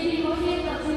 ele morrer